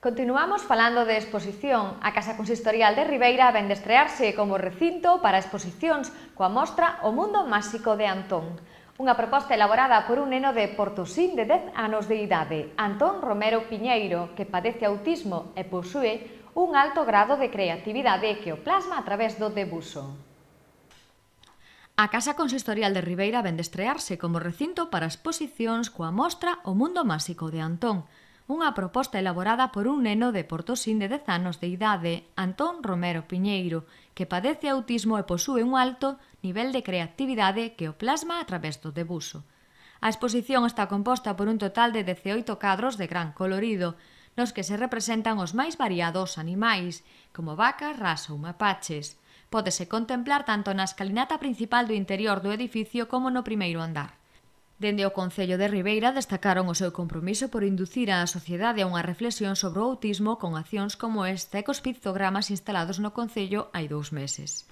Continuamos falando de exposición. A Casa Consistorial de Ribeira ven de estrearse como recinto para exposicións coa mostra O Mundo Máxico de Antón. Unha proposta elaborada por un neno de Portosín de 10 anos de idade, Antón Romero Piñeiro, que padece autismo e posúe un alto grado de creatividade que o plasma a través do debuso. A Casa Consistorial de Ribeira ven de estrearse como recinto para exposicións coa mostra O Mundo Máxico de Antón, unha proposta elaborada por un neno de Portosín de 10 anos de idade, Antón Romero Piñeiro, que padece autismo e posúe un alto nivel de creatividade que o plasma a través do debuso. A exposición está composta por un total de 18 cadros de gran colorido, nos que se representan os máis variados animais, como vacas, ras ou mapaches. Pódese contemplar tanto na escalinata principal do interior do edificio como no primeiro andar. Dende o Concello de Ribeira destacaron o seu compromiso por inducir á sociedade a unha reflexión sobre o autismo con accións como esta e cos pictogramas instalados no Concello hai dous meses.